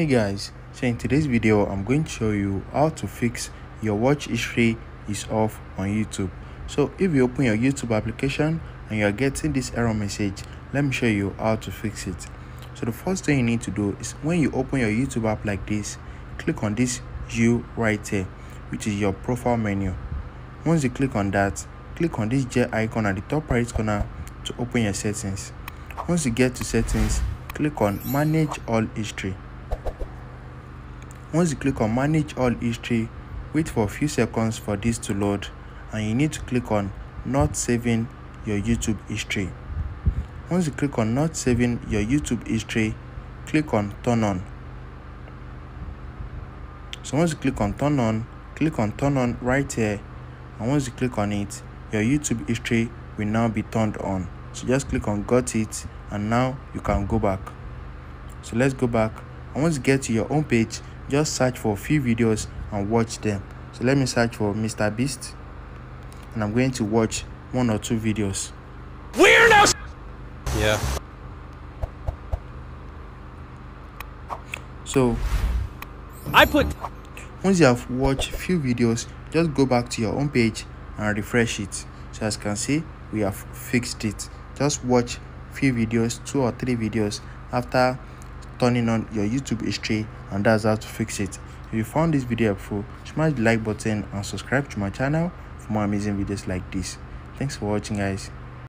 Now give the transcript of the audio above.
hey guys so in today's video i'm going to show you how to fix your watch history is off on youtube. So if you open your youtube application and you are getting this error message let me show you how to fix it. So the first thing you need to do is when you open your youtube app like this click on this u right here which is your profile menu. Once you click on that click on this j icon at the top right corner to open your settings. Once you get to settings click on manage all history once you click on manage all history wait for a few seconds for this to load and you need to click on not saving your youtube history. Once you click on not saving your youtube history click on turn on. So once you click on turn on click on turn on right here and once you click on it your youtube history will now be turned on. So just click on got it and now you can go back. So let's go back. And once you get to your home page just search for a few videos and watch them. So let me search for mr beast and i'm going to watch one or two videos. Weirdo! Yeah. so I put once you have watched few videos just go back to your home page and refresh it. So as you can see we have fixed it. Just watch few videos two or three videos. After turning on your youtube history and that's how to fix it. If you found this video helpful smash the like button and subscribe to my channel for more amazing videos like this. Thanks for watching guys